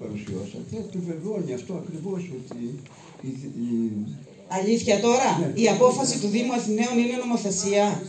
παρουσιώσατε επιβεβαιώνει αυτό ακριβώς ότι η, η, Αλήθεια τώρα, Ναι. η απόφαση του Δήμου Αθηναίων είναι νομοθεσία.